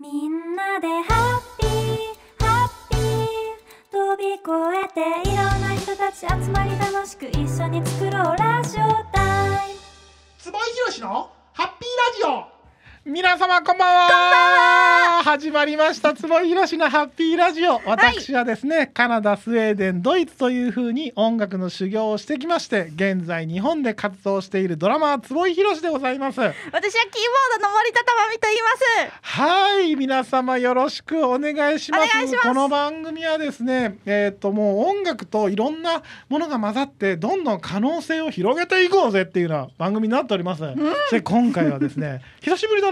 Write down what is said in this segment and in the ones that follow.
みんなでハッピーハッピー。飛び越えていろんな人たち集まり楽しく一緒に作ろうラジオタイム。坪井宏のハッピーラジオ。皆様こんばんは。始まりました坪井宏のハッピーラジオ。私はですね、カナダスウェーデンドイツという風に音楽の修行をしてきまして現在日本で活動しているドラマー坪井宏でございます。私はキーボードの森田珠美と言います。はい皆様よろしくお願いします。この番組はですねえっ、ともう音楽といろんなものが混ざってどんどん可能性を広げていこうぜっていうような番組になっております、で今回はですね久しぶりだね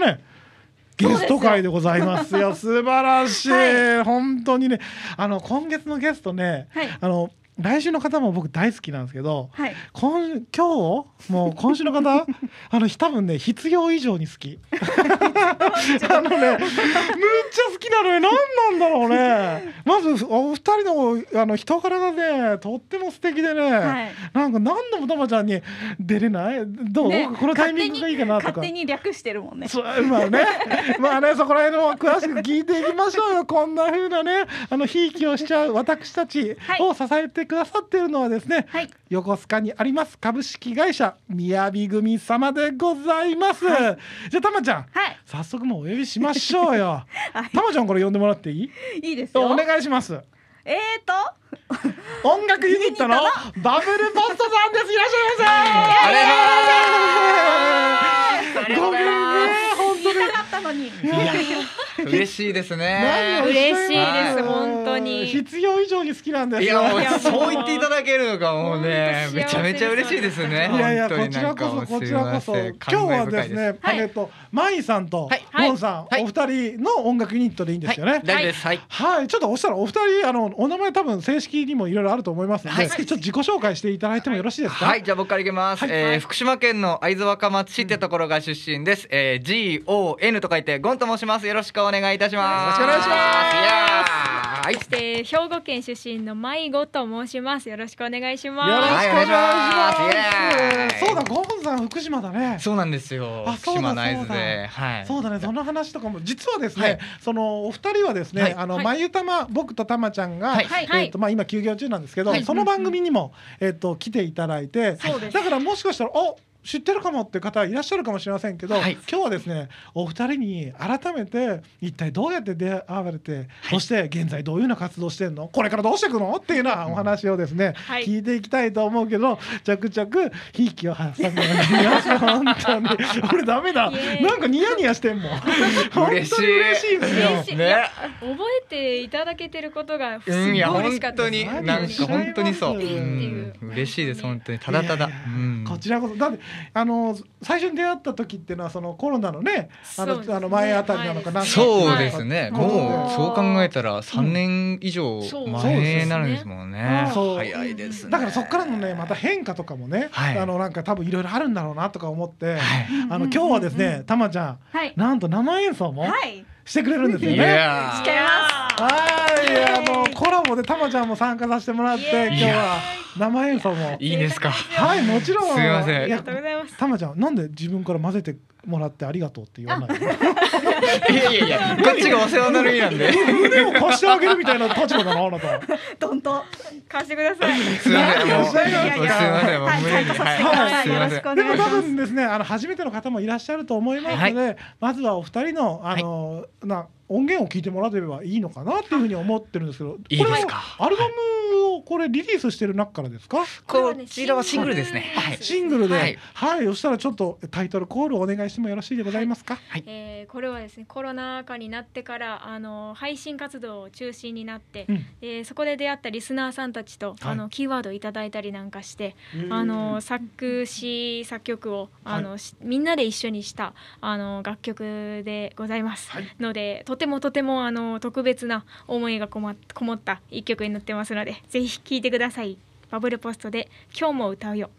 ゲスト会でございます。よ素晴らしい、は本当にね。あの今月のゲストね、はい。あの来週の方も僕大好きなんですけど、はい。今今日もう今週の方 あの多分ね必要以上に好き。あのねむっちゃ好きなのよ。何なんだろうね。まずお二人のあの人柄がねとっても素敵でね、はい。なんか何度もたまちゃんに出れない？どう、ね。このタイミングがいいかな？とか。勝手に略してるもんね。そうまあね。まあねそこら辺の詳しく聞いていきましょうよ。こんな風なねあのひいきをしちゃう私たちを支えてくださっているのはですね、はい。横須賀にあります株式会社みやび組様でございます、じゃあたまちゃん。はい。早速もうお呼びしましょうよ。はい。たまちゃんこれ呼んでもらっていい？いいですよ。お願いします。えーと。音楽ユニットのバブルポストさんです。いらっしゃいませごめんね本当に言いたかったのに嬉しいです何ねを。嬉しいですはい本当に必要以上に好きなんですいやもうそう言っていただけるのがもうねめちゃめちゃ嬉しいですね。いやいやこちらこそこちらこそ今日はですね、はいえっとマイさんとはいモンさん、はいお二人の音楽ユニットでいいんですよね。はい、大丈夫です。はい。はい、ちょっとおしたらお二人あのお名前多分正式にもいろいろあると思いますので、はいちょっと自己紹介していただいてもよろしいですか？はい、じゃあ僕からいきます。福島県の会津若松市ってところが出身です。えー、G O N と書いてゴンと申します。よろしくお願いいたします。よろしくお願いしますいやーはいそ。して兵庫県出身の迷子と申します。よろしくお願いしよろしくお願いします。そうだ、ゴンさん福島だね。そうなんですよ。あそうだ福島の会津で、はい。そうだね、その話とかも実はですね、はいそのお二人はですね、はいあの、はいまゆたま僕とたまちゃんが、はいはいえっ、とまあ今休業中なんですけど、はいその番組にもえっ、と来ていただいて、そうですだからもしかしたらお知ってるかもって方いらっしゃるかもしれませんけど、はい。今日はですねお二人に改めて一体どうやって出会われて、そして現在どういうような活動してんの？これからどうしていくの？っていうようなお話をですね、はい。聞いていきたいと思うけど着々ひいきを挟んでおります本当に。俺ダメだ。なんかニヤニヤしてんもん。本当に嬉しい嬉しい。ですよね。覚えていただけてることがすうん、いやごい嬉本当しかったです。になんか本当にそう。っていううん。嬉しいです本当に。ただただ。こちらこそ。だってあの最初に出会った時っていうのはそのコロナのねあのね。あの前あたりなのかな。そうですね。はい。もうそう考えたら三年以上そう前になるんですもんね。そう早いですね。だからそこからのねまた変化とかもね、はい。あのなんか多分いろいろあるんだろうなとか思って、はい。あの今日はですねたまちゃんはい。なんと生演奏もはい。してくれるんですよいね。やしちゃいまはい、あのコラボでたまちゃんも参加させてもらって今日は生演奏もいいですか。はいもちろんすいませんありがとうございます。たまちゃんなんで自分から混ぜてもらってありがとうって言わないいやいやいや、こっちがお世話になる意味なんで。胸を貸してあげるみたいな立場だなあなた。どんと貸してください。すいません。もうすいません。もう無理に。はいい。すいませんよろしく。おでも多願いします分ですねあの初めての方もいらっしゃると思いますので、まずはお二人のあの、な音源を聞いてもらえればいいのかなっていうふうに思ってるんですけど、いいですか？これはアルバムをこれリリースしてる中からですか？こちらはシングルですね。はい。シングルで、ははい。い、そしたらちょっとタイトルコールをお願いしてもよろしいでございますか？えーこれはですねコロナ禍になってからあの配信活動を中心になって、うん。えーそこで出会ったリスナーさんたちと、はい。あのキーワードをいただいたりなんかして、あの作詞作曲をあの、しみんなで一緒にしたあの楽曲でございます、はい。のでとてもとてもあの特別な思いがこまこもった一曲になってますのでぜひ聴いてくださいバブルポストで今日も歌うよ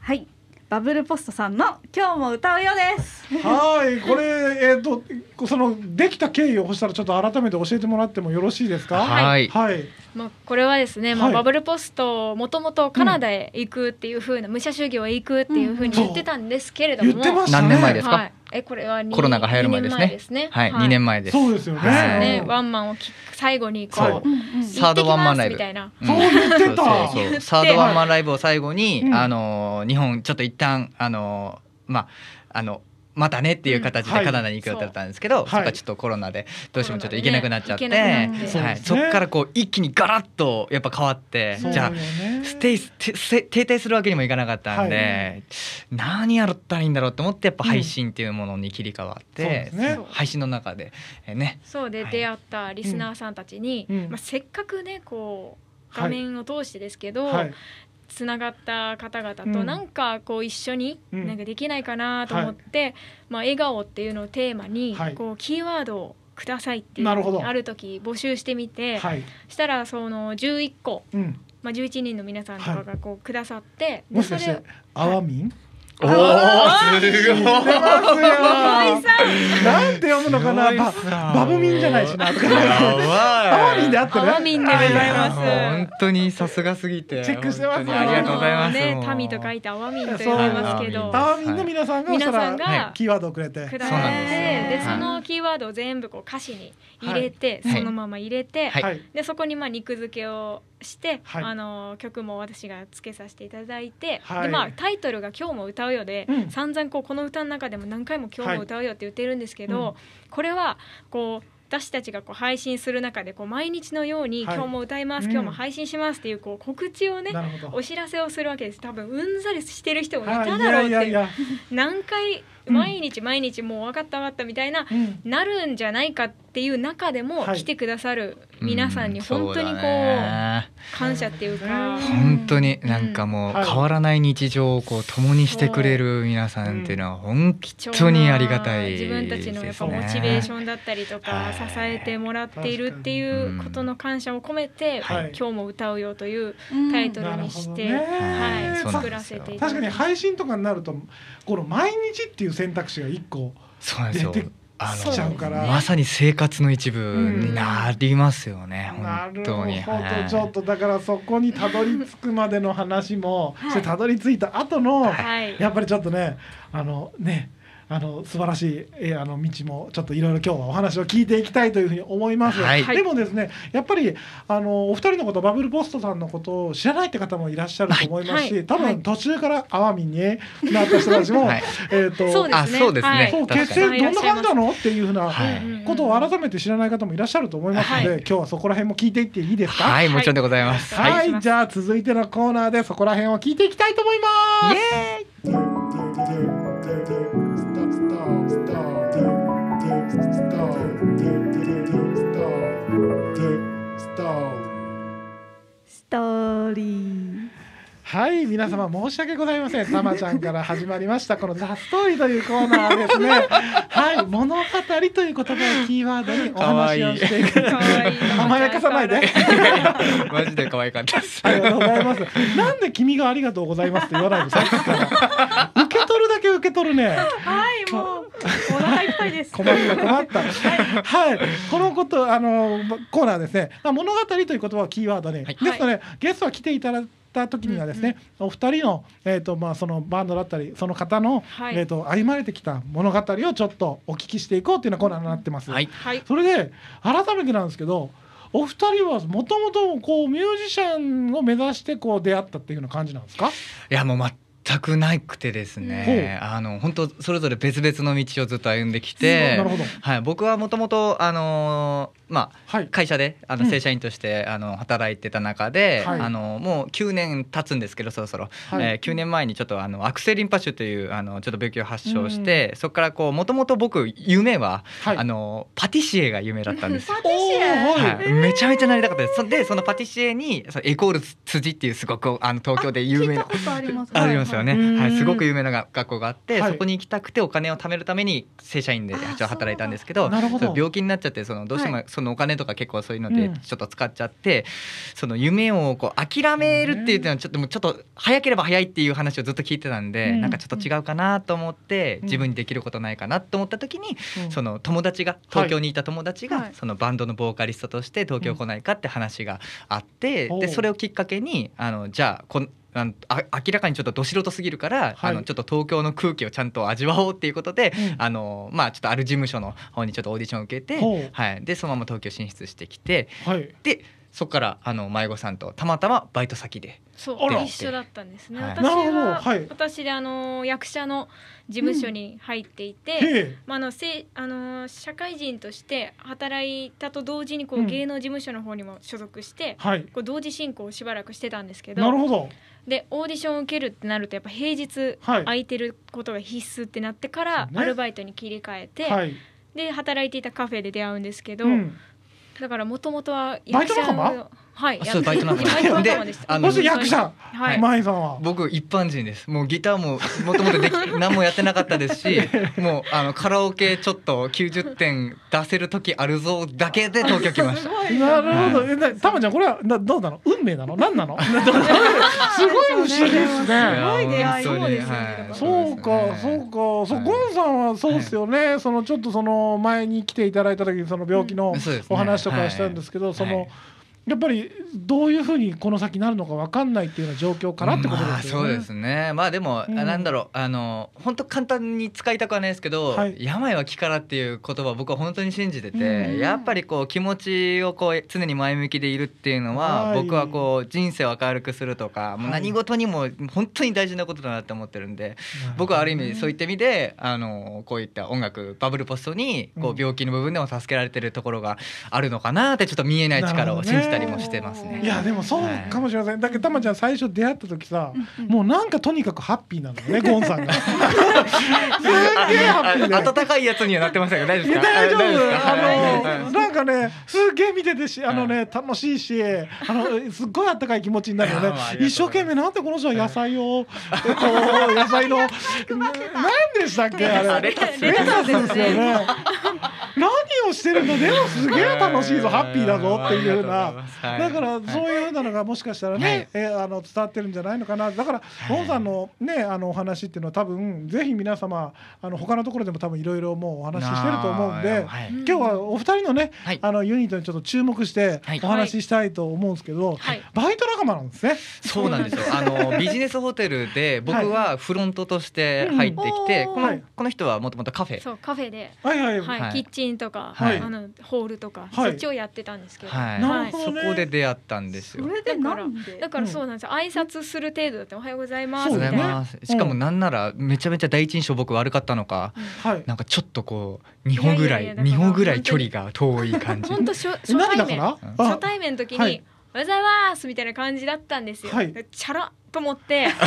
はいバブルポストさんの今日も歌うよですはい、これえっ、とそのできた経緯をしたらちょっと改めて教えてもらってもよろしいですか？はい。はい。まあ、これはですね、まあはいバブルポストもともとカナダへ行くっていう風な、武者修行へ行くっていう風に言ってたんですけれども、言ってましたね。何年前ですか？はい、えこれはにコロナが流行る前ですね。二年前ですねはい、2年前です。そうですよね。ワンマンをき最後にこそう。サードワンマンライブ行ってきますみたいな。うん。そう言ってた。そうそうそう。サードワンマンライブを最後に、うん。あの日本ちょっと一旦あのまああのまたねっていう形でカナダに行く予定だったんですけど、そう。そこはちょっとコロナでどうしてもちょっと行けなくなっちゃって、ねって。はい、そうですね。そこからこう一気にガラッとやっぱ変わってそうじゃあステイ停滞するわけにもいかなかったんで、何やったらいいんだろうと思ってやっぱ配信っていうものに切り替わって、そうですね。配信の中で、えね。そうではい。出会ったリスナーさんたちに、うん。まあ、せっかくねこうはい。画面を通してですけど、はい。つながった方々とうん。なんかこう一緒にうん。なんかできないかなと思って、まあ、笑顔っていうのをテーマにはい。こうキーワードをくださいっていうある時募集してみて、はい。したらその11個、うん。まあ、11人の皆さんとかがこうくださって、もしかしてアワミン？おおあすごい。なんて読むのかな？ばバブミンじゃないしなとか。アワミンであってね。アワミンでございます。本当にさすがすぎて。チェックしてます。ありがとうございます。ね、民と書いてアワミンと呼びますけど。アワミンの皆さんが皆さんがらキーワードをくれて。くださってでそのキーワードを全部こう歌詞に入れて、はい。そのまま入れて。でそこにまあ肉付けをして、はい。あの曲も私がつけさせていただいて、はい。でまあタイトルが「今日も歌うよで」うん。散々こうこの歌の中でも何回も「今日も歌うよ」って言ってるんですけど、はいうん。これはこう私たちがこう配信する中でこう毎日のように「はい。今日も歌います、うん。今日も配信します」っていうこう告知をね。お知らせをするわけです。多分うんざりしてる人もいはい。ただろうっていやいやいや。何回うん。毎日毎日もう分かった分かったみたいな、うん。なるんじゃないかっていう中でもはい。来てくださる皆さんにう本当にこう感謝っていうか、うん本当になんかもうはい。変わらない日常をこう共にしてくれる皆さんっていうのは本当にありがたいですね。自分たちのやっぱモチベーションだったりとかはい。支えてもらっているっていうことの感謝を込めて「はい。今日も歌うよ」といううんタイトルにして、はい、作らせていただ確かに配信とかになるとこの毎日っていう選択肢が一個そうなんですよ。出て。あそうちゃうからまさに生活の一部になりますよね。なる本当に。ほど。はい。ちょっとだからそこにたどり着くまでの話も、はい。そしてたどり着いた後の、たはい。やっぱりちょっとねあのねあの素晴らしい、えーあの道もちょっといろいろ今日はお話を聞いていきたいというふうに思います、はい。でもですねやっぱりあのお二人のことバブルポストさんのことを知らないって方もいらっしゃると思いますし、はい。多はい。分途中からアワミになった人たちも、はい。えっ、とそうですね。あそうですね。はい。そう結成どんな感じなの？っていうふうなことを改めて知らない方もいらっしゃると思いますので、はい。今日はそこら辺も聞いていっていいですか？はい、もちろんでございます。はい、じゃあ続いてのコーナーでそこら辺を聞いていきたいと思います。ストーリーはい、皆様申し訳ございません。たまちゃんから始まりましたこのザストーリーというコーナーですね。はい、物語という言葉をキーワードにお話をしていく。甘やかさないで。マジで可愛かったです。ありがとうございます。なんで君がありがとうございますって言わないのさっきから。受け取るだけ受け取るね。はいもうお腹いっぱいです困った困った。はい、このことあのコーナーですね。まあ物語という言葉をキーワードに、はいですのでゲストが来ていただいた時にはですね、お二人のえっ、とまあそのバンドだったりその方の、はいえっ、と歩まれてきた物語をちょっとお聞きしていこうというようなコーナーになってます。はい。はいそれで改めてなんですけど。お二人はもともとこうミュージシャンを目指してこう出会ったっていうような感じなんですか？いやもう全くなくてですね、あの本当それぞれ別々の道をずっと歩んできてなるほど。はい、僕はもともとあのーまあはい。会社であうん。の正社員として、あの働いてた中で、はい。あのもう9年経つんですけどそろそろ、はい。えー9年前にちょっとあの悪性リンパ腫というあのちょっと病気を発症して、そこからこうもともと僕夢は、はい。あのパティシエが夢だったんですよ。パティシエ？おーはい、めちゃめちゃなりたかったです。そでそのパティシエにそのエコール辻っていうすごくあの東京で有名な。聞いたことあります。ありますよね、はい。すごく有名なが学校があって、はい。そこに行きたくてお金を貯めるために正社員で働いたんですけどなるほど。そう病気になっちゃってそのどうしてもそのお金とか結構そういうのでうん。ちょっと使っちゃって、その夢をこう諦めるっていうのはちょっともうちょっと早ければ早いっていう話をずっと聞いてたんで、うん。なんかちょっと違うかなと思って、うん。自分にできることないかなと思った時に、うん。その友達が東京にいた友達が、はい。そのバンドのボーカリストとして東京来ないかって話があって、でそれをきっかけにあのじゃあこんなんあ明らかにちょっとど素人すぎるから、はい。あのちょっと東京の空気をちゃんと味わおうっていうことで、うん。あのまあちょっとある事務所の方にちょっとオーディションを受けてはい、でそのまま東京進出してきてはい。でそこからあの迷子さんとたまたまバイト先で。そうあら。一緒だったんですね、はい。私は、はい。私であの役者の事務所に入っていて、へえ。まあ、あのせあの社会人として働いたと同時にこううん。芸能事務所の方にも所属して、はい。こう同時進行をしばらくしてたんですけどなるほどでオーディションを受けるってなるとやっぱ平日はい。空いてることが必須ってなってからアルバイトに切り替えて、はい。で働いていたカフェで出会うんですけど、うん。だからもともとはバイト仲間？のはい。あそうバイト仲間でであの役者はい。舞さんは？僕一般人です。もうギターももともとでき 何もやってなかったですしもうあのカラオケちょっと90点出せる時あるぞだけで東京来ました。なるほど。えなたまちゃんこれはなどうなの？運命なの？何なの？すごい不思議ですいねやごい。出会いそうですそうか、そうか、そう、はいゴンさんはそうですよね。そのちょっとその前に来ていただいた時にその病気のお話とかしたんですけど、その、はいやっぱりどういうふうにこの先なるのかわかんないっていうような状況からってことですよね。まあ、そうですね。まあでも、うん。あなんだろう。あの本当簡単に使いたくはないですけど、はい。病は気からっていう言葉を僕は本当に信じてて、うんやっぱりこう気持ちをこう常に前向きでいるっていうのは、はい。僕はこう人生を明るくするとか、もう何事にも本当に大事なことだなって思ってるんで、僕はある意味そういった意味であのこういった音楽バブルポストにこう病気の部分でも助けられてるところがあるのかなってちょっと見えない力を信じたりもしてますね。いやでもそうかもしれません。だけどたまちゃん最初出会った時さ、もうなんかとにかくハッピーなのよね、ゴンさんが。すっげえハッピーで。あ温かいやつにはなってましたけど大丈夫いやですか？大丈夫。あはい。のなんかねすっげえ見ててしあのね楽しいしあのすっごいあったかい気持ちになるよね。一生懸命なんでこの人は野菜をえっと野菜の 何でしたっけ？あれ。レタスレタスですよね。何をしてるの？でもすげえ楽しいぞハッピーだぞっていうような。はいだからはい。そういうふうなのがもしかしたらね、えあの伝わってるんじゃないのかな。だからゴンさんのねあのお話っていうのは多分ぜひ皆様あの他のところでも多分いろいろもうお話ししてると思うんで。はい。今日はお二人のね、はい。あのユニットにちょっと注目してはい。お話ししたいと思うんですけど、はい。バイト仲間なんですね。そうなんですよ。あのビジネスホテルで僕はフロントとして入ってきて、うん。こはい。のこの人はもともとカフェ。そうカフェで、はいはい。はいはい。キッチンとか、はい。あのホールとか、はい。そっちをやってたんですけど、はい。なるほどこで出会ったんですよ。それでなんで？だからそうなんですよ、挨拶する程度だっておはようございます。みたいな。しかもなんならめちゃめちゃ第一印象僕悪かったのか、はい。なんかちょっとこう2歩ぐらいいやいやいやだから2歩ぐらい距離が遠い感じ。本当初え初対面。初対面の時に、はい。おはようございますみたいな感じだったんですよ。はい。チャラと思って、な る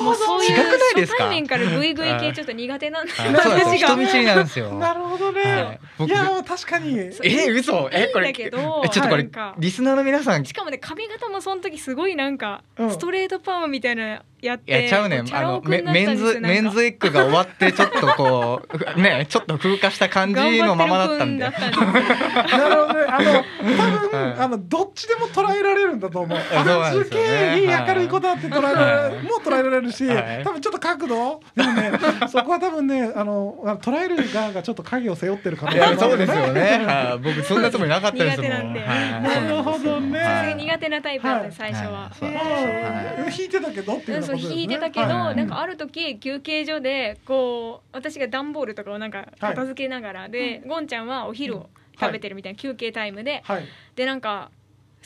もうそういう初対面からグイグイ系ちょっと苦手なんで、人見知りなんですよ。なるほどね。はい。や確かに。え嘘？えこれちょっとこれリスナーの皆さん。しかもね髪型もその時すごいなんか、うん。ストレートパーマみたいなのやっいてやちゃうね。あのメメンズメンズエッグが終わってちょっとこう ねちょっと風化した感じのままだったんで。なるほどね。あの多分、はい。あのどっちでも捉えられるんだと思う。あすですよね。げえい。い明るい子だって捉えられる、もう捉えられるし、はい。多分ちょっと角度でもね、そこは多分ねあの捉える側がちょっと影を背負ってる可能い性もあるやそうですよね。はい。僕そんなつもりなかったですもん。苦手なんで。はい。なるほどね。はい。苦手なタイプだったんです最初は。はい。てたけどっていうそうことですね。弾いてたけど、はい。なんかある時休憩所でこう私が段ボールとかをなんか片付けながらで、ゴンちゃんはお昼を食べてるみたいな休憩タイムで、はい。でなんか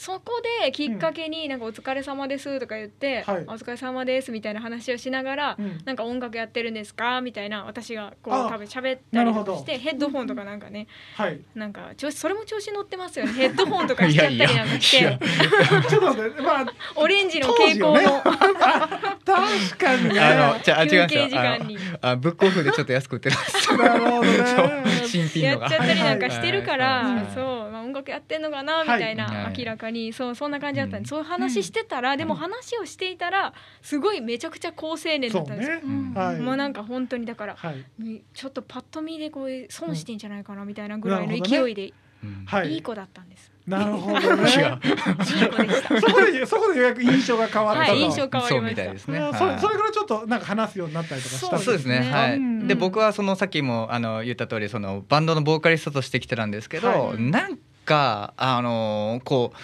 そこできっかけになんかお疲れ様ですとか言って、はい。お疲れ様ですみたいな話をしながら、うん。なんか音楽やってるんですかみたいな私がこうあ多分喋ったりしてヘッドホンとかなんかねはい。なんか調子それも調子乗ってますよね。ヘッドホンとかしちゃったりなんかして。ちょっと待って、まあオレンジの当蛍光時よね。の、確かにね。あのじゃあ違うんですよ。休憩時間に。あブックオフでちょっと安く売ってるんです。よ。なるほどね。そう。新品のが。やっちゃったりなんかしてるから、はいはいそう、まあ、音楽やってんのかなみたいな、はい。明らかにそうそんな感じだったんで、うんそういう話してたら、でも話をしていたらすごいめちゃくちゃ好青年だそうったんですよ。ね。うんはい。もうなんか本当にだからはい。ちょっとパッと見でこういう損してんじゃないかなみたいなぐらいの勢いでうんはい。いい子だったんです。なるほどね。違う。いい子でした。そこでそこでようやく印象が変わったと。はい、印象変わそうりました。みたいですね。それそれからちょっとなんか話すようになったりとかしたんそうですね。そうですねはい。うんで僕はそのさっきもあの言った通りそのバンドのボーカリストとして来てたんですけど、はいなんかあのこう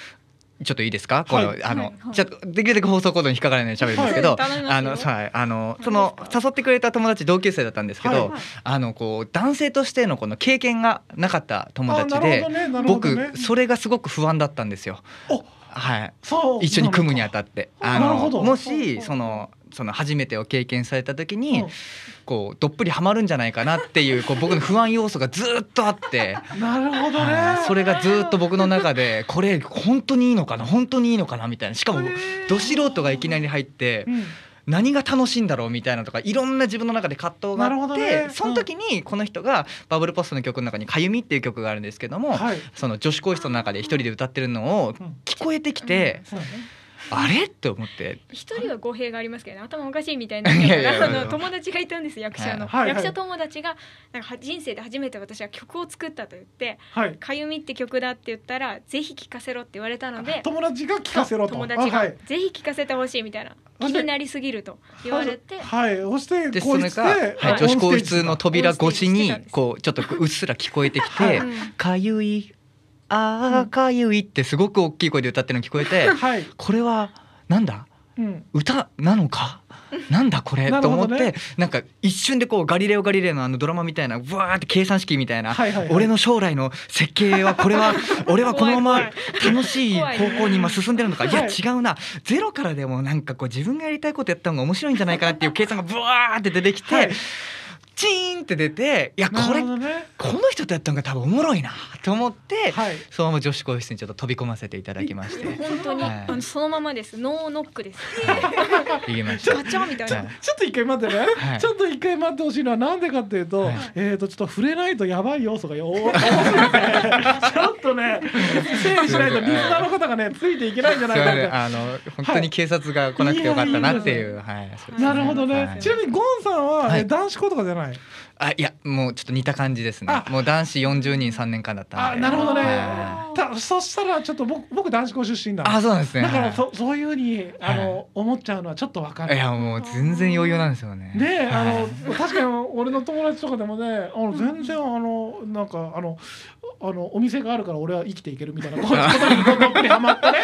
ちょっといいですか、はい。このあの、はい。はいちょっとできるだけ放送コードに引っかからないように喋るんですけど、あのはい。あの何その誘ってくれた友達同級生だったんですけど、はい。あのこう男性としてのこの経験がなかった友達でね。ね。僕それがすごく不安だったんですよ。おはい。一緒に組むにあたって、あのもしそのその初めてを経験された時に、うん。こうどっぷりハマるんじゃないかなっていうこう僕の不安要素がずっとあって。なるほどね。はいそれがずっと僕の中でこれ本当にいいのかな本当にいいのかなみたいな。しかもど素人がいきなり入ってうん。何が楽しいんだろうみたいなとかいろんな自分の中で葛藤があって、どね。その時にこの人がバブルポストの曲の中に「かゆみ」っていう曲があるんですけども、はい。その女子更衣室の中で一人で歌ってるのをうん。聞こえてきて、そうだねあれ？って思って。一人は語弊がありますけどね。頭おかしいみたいにな友達がいたんです役者の、はいはい。役者友達がなんか人生で初めて私は曲を作ったと言ってはい「かゆみって曲だ」って言ったら「ぜひ聴かせろ」って言われたので友達が聞かせろと。友達が。あはい「ぜひ聴かせてほしい」みたいな。気になりすぎると言われて。はい。そしてそれが、ではい、女子更衣室の扉越しにこうちょっとうっすら聞こえてきてはい「かゆいあーかゆい」ってすごく大きい声で歌ってるの聞こえてこれはなんだ？うん。歌なのか？なんだこれ？と思って、なんか一瞬でこうガリレオ・ガリレイのあのドラマみたいなブワーって計算式みたいな、はいはいはい。俺の将来の設計はこれは 俺はこのまま楽しい方向に今進んでるのか？いやはい違うな。ゼロからでもなんかこう自分がやりたいことやった方が面白いんじゃないかなっていう計算がブワーって出てきて、はいチーンって出ていやなこれね。の人とやったのが多分おもろいなと思って、はい。そのまま女子更衣室にちょっと飛び込ませていただきまして。本当に、はい。あのそのままです。ノーノックです。言いました。ガチャみたいな。はいちょっと一回待ってね、はい。ちょっと一回待ってほしいのはなんでかっていうと、はい。えっ、とちょっと触れないとやばい要素がよ多 すぎてちょっとね整理しないとリスナーの方がねついていけないんじゃないかなあの本当に警察が来なくてよかったなっていう、はい、ね。なるほどね、はい。ちなみにゴンさんは、はい。え男子校とかじゃないあいやもうちょっと似た感じですね。あ。もう男子40人3年間だったんで。あなるほどね。はたそしたらちょっと僕僕男子校出身だいあそうなんですね。だからはそそういうふうにあの、はい思っちゃうのはちょっとわかる。いいやもう全然余裕なんですよね。で、あはい。の確かに俺の友達とかでもねあの全然あのなんかあのあのお店があるから俺は生きていけるみたいなことにどっぷりハマってね。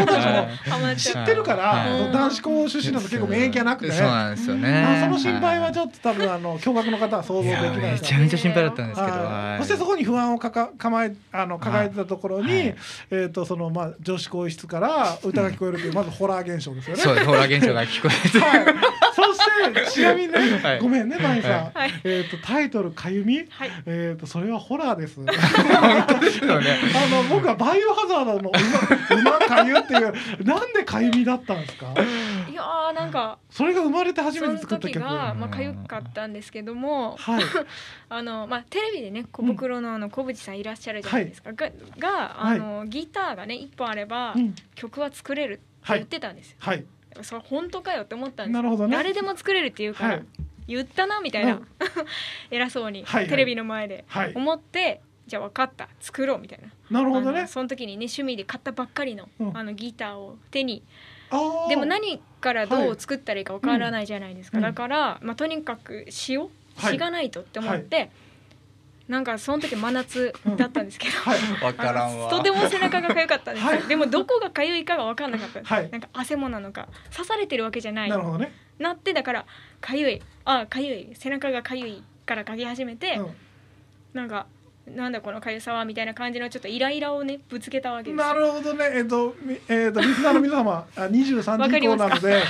ことたちも知ってるから、はい。男子校出身だと結構免疫がなくてそうなんですよね。あその心配はちょっと多分あの共学の方は想像できないめちゃめちゃ心配だったんですけど、そしてそこに不安をかか構えあの抱えてたところに、はい。えっ、とそのまあ女子更衣室から歌が聞こえるという、まずホラー現象ですよね。そうホラー現象が聞こえて。はい、そしてちなみにね、はい。ごめんねマイさん、はい。えっ、とタイトルかゆみ、はい。えっ、とそれはホラーです。本当ですよね。あの僕はバイオハザードの馬馬かゆっていうなんでかゆみだったんですか？いやーなんかそれが生まれて初めて作った曲。時がはまあ痒かったんですけどもい。あのまあテレビでね小袋のあの小渕さんいらっしゃるじゃないですか、ががあの、ギターがね一本あればうん。曲は作れるって言ってたんですよ、はい。それ本当かよって思ったんですなるほどね。誰でも作れるって言うから、はい。言ったなみたいな、うん。偉そうに、はいはい。テレビの前ではい。思ってじゃあ分かった作ろうみたいな。なるほどね。その時にね趣味で買ったばっかりの,、うん。あのギターを手にでも何からどう作ったらいいかわからないじゃないですか、うんだから、まあ、とにかく詩をはい。詩がないとって思って、なんかその時真夏だったんですけど、はい。わからんわ。とても背中が痒かったんですよ、はい。でもどこが痒いかが分かんなかったんです、はい。なんか汗もなのか刺されてるわけじゃない。なるほどね。なってだから痒い。あ痒い。背中が痒いから書き始めて、うん。なんかなんだこの痒さはみたいな感じのちょっとイライラをねぶつけたわけです。なるほどね。えっ、と、みえっ、と、リスナーの皆様、あ、二十三時以降なので。はい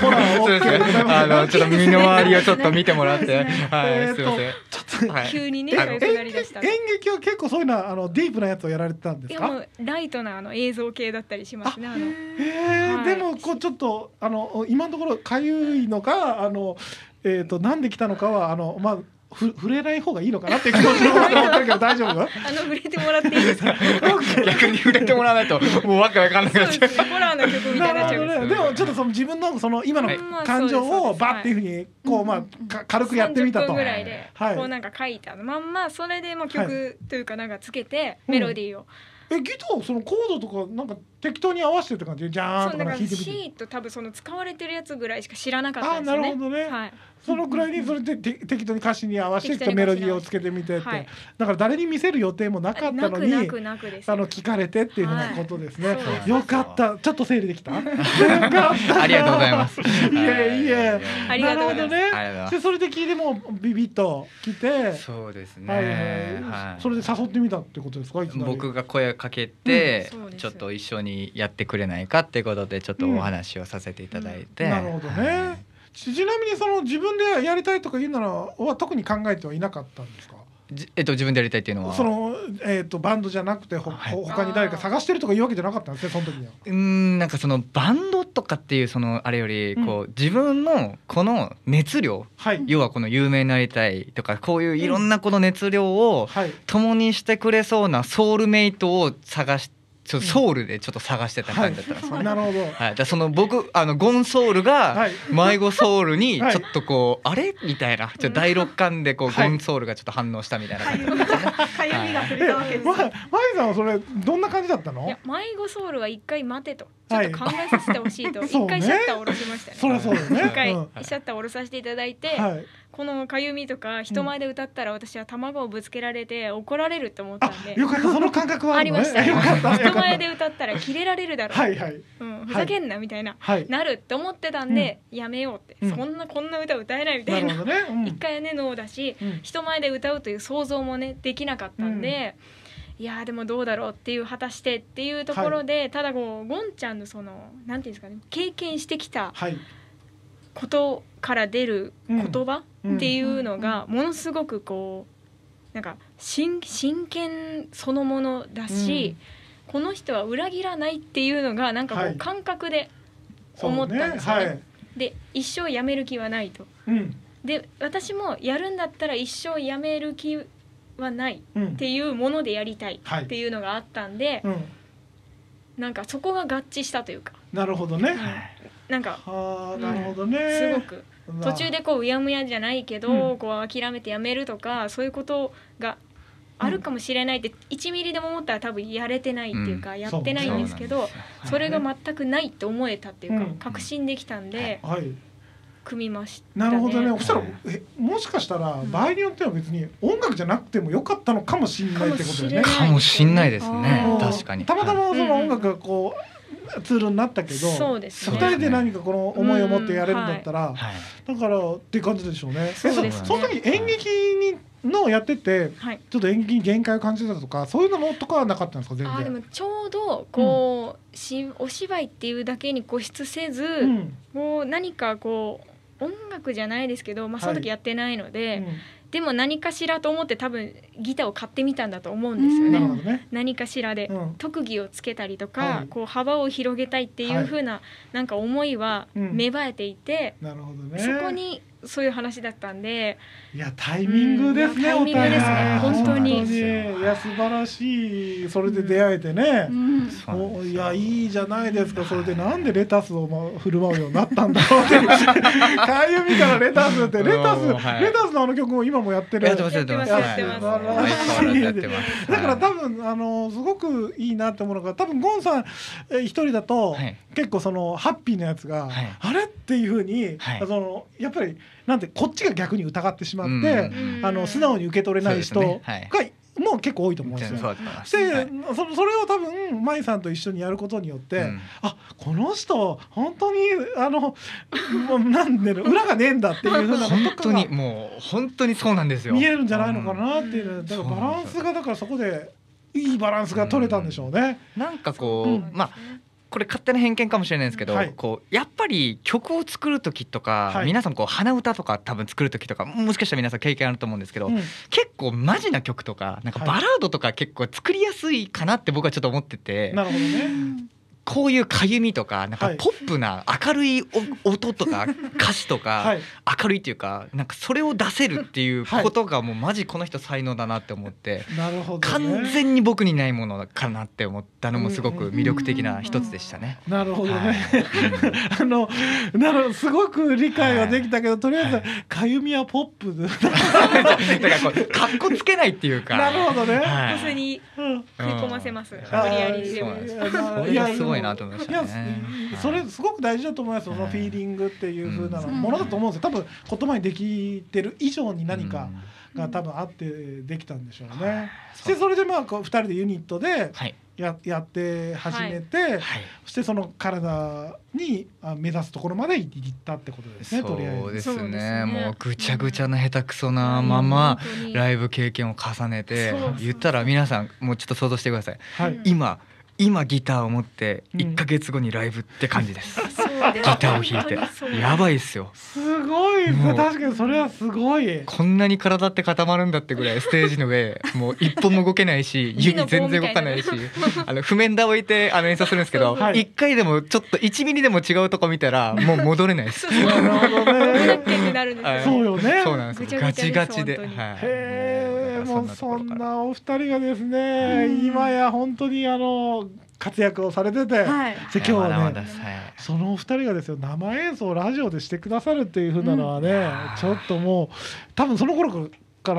ホラーをそうです。あのちょっと身の回りをちょっと見てもらってはいすいません。ちょっと。はい。急にね演劇は結構そういうのはあのディープなやつをやられてたんですか？いやもうライトなあの映像系だったりしますねあの。へえ、はい。でもこうちょっとあの今のところかゆいのかあのえっ、となんで来たのかはあのまあふ触れない方がいいのかなっていう気持ちも思ってるけど大丈夫？あの触れてもらっていいですか？逆に触れてもらわないともうわけわかんなくホラーの曲みたいになっちゃうね。でもちょっとその自分のその今のはい。感情をバッっていうふうにこうまあか軽くやってみた30と分。ぐらいではい。こうなんか書いたまんまそれでもうは曲というかなんかつけてうん。メロディーを。えギターそのコードとかなんか適当に合わせてって感じでじゃーんとかそうだから弾いてみて。シート多分その使われてるやつぐらいしか知らなかったあんですよね。なるほどね。はいそのくらいにそれでて適当に歌詞に合わせてメロディーをつけてみてって、はい。だから誰に見せる予定もなかったのにあの聞かれてっていうふうなことですね、はい。よかった。ちょっと整理できた？よかったありがとうございます。いえいえ。ありがとうございます。なるほどね。でそれで聞いてもビビッと来て。そうですね。はい。はい。はいそれで誘ってみたってことですか？僕が声をかけて、うん。ちょっと一緒にやってくれないかってことでちょっとお話をさせていただいて、なるほどね、はいちちなみにその自分でやりたいとか言うならは特に考えてはいなかったんですか？じえっと自分でやりたいっていうのは。その、えー、とバンドじゃなくてほ、はい。ほ他に誰か探してるとかいうわけじゃなかったんですねその時には。うーんなんかそのバンドとかっていうそのあれよりうん。こう自分のこの熱量はい、要はこの有名になりたいとかこういういろんなこの熱量をはい。共にしてくれそうなソウルメイトを探しちょソウルでちょっと探してた感じだったんですよね。なるほど。はい、だその僕あのゴンソウルがはい。迷子ソウルにちはい。ょっとこう、あれ？みたいな。ちょっと第六感でこう、はい。ゴンソウルがちょっと反応したみたいなかゆ感じだったんですよね。かゆみが触え、れたわけですま、まゆさんはそれどんな感じだったの？いや？迷子ソウルは一回待てと。ちょっと考えさせてほしいと。一回シャッター下ろしましたね。そりゃそうだよね。一回うん。シャッター下ろさせていただいて、はい。このかゆみとか人前で歌ったら私は卵をぶつけられて怒られると思ったあんで、よかった。その感覚はあね。ありました。人前で歌ったらキレられるだろう、はいはい。うん、ふざけんなみたいな、はい。なるって思ってたんで、やめようって、うん。そんなこんな歌歌えないみたな。ないるほどね。うん。一回ねノーだしうん。人前で歌うという想像もねできなかったんで、いやーでもどうだろうっていう果たしてっていうところで、ただこうゴンちゃんのそのなんていうんですかね経験してきたはい。ことから出る言葉うん。っていうのがものすごくこうなんか真真剣そのものだし、この人は裏切らないっていうのがなんかこはい。う感覚で思ったんですよね。はい。で一生やめる気はないと。うん。で私もやるんだったら一生やめる気はないうん。っていうものでやりたいはい。っていうのがあったんで、うん。なんかそこが合致したというか、なるほどね。うんなんかはあなるほどね。すごく。途中でこううやむやじゃないけど、うん。こう諦めてやめるとかそういうことがあるかもしれないって1ミリでも思ったら多分やれてないっていうか、うん。やってないんですけどそれが全くないって思えたっていうか、うん。確信できたんで、はい。組みましたなるほどね。そしたらはいえもしかしたらん。場合によっては別に音楽じゃなくてもよかったのかもしれないってことだよね。かもしんないですね。確かに。たまたまそはいの音楽がこうツールになったけど、そうですね。二人で何かこの思いを持ってやれるんだったら、はい。だからっていう感じでしょうね。えそうですね。そその時演劇にのやっててはい。ちょっと演劇に限界を感じてたとかそういうのとかはなかったんですか全然。あーでもちょうどこう、しお芝居っていうだけに固執せず、うん。こう何かこう音楽じゃないですけど、まあ、その時やってないので、でも何かしらと思って多分ギターを買ってみたんだと思うんですよね。ね。何かしらで、うん。特技をつけたりとか、はい。こう幅を広げたいっていう風な、なんか思いはうん。芽生えていて、なるほどね。そこにそういう話だったんで。いやタイミングですね。うん。タイミングですね本当に。本いや素晴らしい。それで出会えてね。おいやいいじゃないですか。それでなんでレタスをまあ振る舞うようになったんだろうってかゆみからレタスってレタス、うんはい。レタスのあの曲も今もやってる。やってますやってますだから多分あのすごくいいなって思うのが多分ゴンさんえ一人だと、はい。結構そのハッピーなやつが、はい。あれっていうふうに、はい。そのやっぱりなんてこっちが逆に疑ってしまって、うん。あの素直に受け取れない人がもう結構多いと思うんですよ。で、はい。そそれを多分舞さんと一緒にやることによって、うん。あこの人本当にあのもうなんでの 裏がねえんだっていうふうな本ことが当にもう本当にそうなんですよ。見えるんじゃないのかなっていうだからバランスがだからそこでいいバランスが取れたんでしょうね。なんかこう、うん。まあこれ勝手な偏見かもしれないんですけど、はい。こうやっぱり曲を作る時とか、はい。皆さんこう鼻歌とか多分作る時とかもしかしたら皆さん経験あると思うんですけど、うん。結構マジな曲とかなんかはい。バラードとか結構作りやすいかなって僕はちょっと思ってて、なるほどね。こういうかゆみとかなんかはいポップな明るいお音とか 歌詞とか、はい。明るいっていうかなんかそれを出せるっていうことがもうマジこの人才能だなって思って。なるほど、ね。完全に僕にないものかなって思ったのもすごく魅力的な一つでしたね。なるほどね。はい あのなるすごく理解はできたけど、とりあえずはいかゆみはポップで。だからこうかっこつけないっていうか。なるほどね。はい普通にうん食い込ませます、うん無理やりでもいやごいごいなと思いましたね。それすごく大事だと思いますよ、そのフィーリングっていう風なの。うんものだと思うんですよ。多分言葉にできてる以上に何かが多分あってできたんでしょうね。でそれでまあこう2人でユニットではい。ややって始めて、はい。そしてその体にあ目指すところまで行ったってことですねとりあえず。そうですね。ねもうぐちゃぐちゃな下手くそなままライブ経験を重ねて言ったら皆さんもうちょっと想像してください。はい。今今ギターを持ってうん1ヶ月後にライブって感じです。そうですギターを弾いてやばいっすよ。すごいもう確かにそれはすごい。こんなに体って固まるんだってぐらいステージの上 もう一本も動けないし指全然動かないし あの譜面台置いてあの演奏するんですけどはい一回でもちょっと1ミリでも違うとこ見たらもう戻れないです。なるほど五ね。そうよね。そうなんですよ。ガチガチで。はいへえ、もうそんなお二人がですね、今や本当にあの活躍をされてて、はい。で今日はね、まだまだはい。そのお二人がですよ生演奏をラジオでしてくださるっていう風なのはね、ちょっともう多分その頃から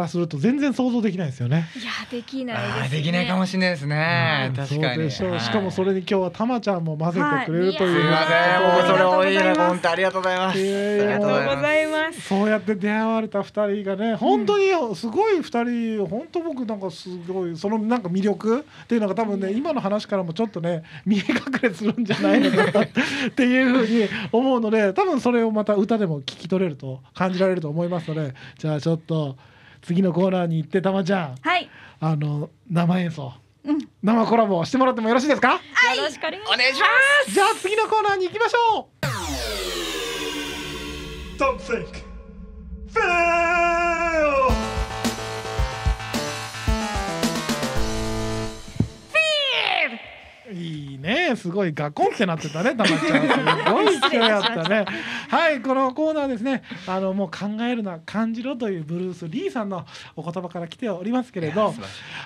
すると全然想像できないですよね。いやできないあです、ね、ーできないかもしれないですね。うん確かに。そうでしょう。はいしかもそれに今日はたまちゃんも混ぜてくれるという。すいません。もうそれ多いな本当ありがとうございます。ありがとうございますそうやって出会われた二人がね本当にすごい二人本当僕なんかすごいそのなんか魅力っていうのが多分ね今の話からもちょっとね 見え隠れするんじゃないのかなっていうふうに思うので多分それをまた歌でも聞き取れると感じられると思いますのでじゃあちょっと次のコーナーに行ってたまちゃん。はい。あの生演奏。うん。生コラボしてもらってもよろしいですか？よろしくお願いします。じゃあ次のコーナーに行きましょう。Something fail! いいね。すごいガコンってなってたねたまちゃん。すごい勢いあったね。はい。このコーナーですね。あのもう考えるな感じろというブルースリーさんのお言葉から来ておりますけれど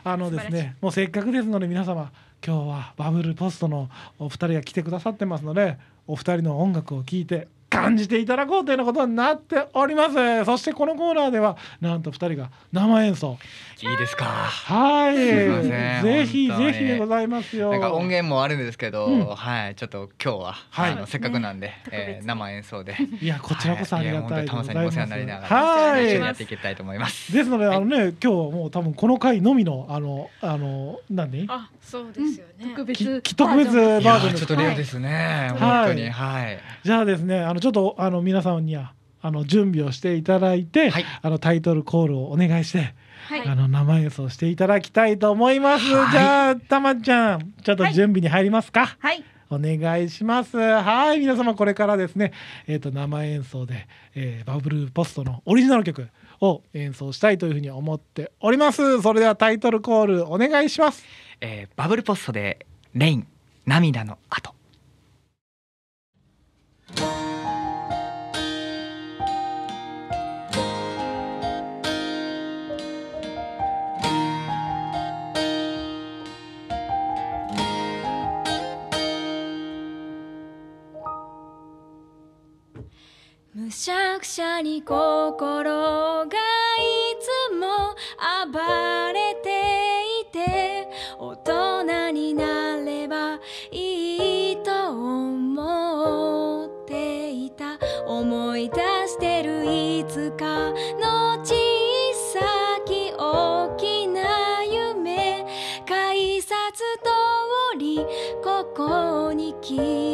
あのですねもうせっかくですので皆様今日はバブルポストのお二人が来てくださってますのでお二人の音楽を聴いて感じていただこうというようなことになっております。そしてこのコーナーではなんと二人が生演奏。いいですか。はい。すいません。ぜひぜひでございますよ。なんか音源もあるんですけど、うんはい、ちょっと今日は、はい。あのせっかくなんで、えー生演奏で。いやこちらこそありがたいでございます。はや本当にタマさんにお世話になりながら、はい。一緒にやっていきたいと思います。ですので、あのね、今日はもう多分この回のみの、あの、あの、何？あそうですよね、特き別き特別バージョンです。ーちょっとレアですね、はい。本当に、はい。じゃあですね、あの、ちょっと、あの、皆さんには。あの準備をしていただいて、はいあのタイトルコールをお願いして、はいあの生演奏していただきたいと思います。はいじゃあたまちゃん、ちょっと準備に入りますか？はいお願いします。はい、皆様これからですね、えっ、と生演奏で、えーバブルポストのオリジナル曲を演奏したいというふうに思っております。それではタイトルコールお願いします。えーバブルポストでレイン涙の後。しゃくしゃに心がいつも暴れていて大人になればいいと思っていた。思い出してるいつかの小さき大きな夢。改札通りここに決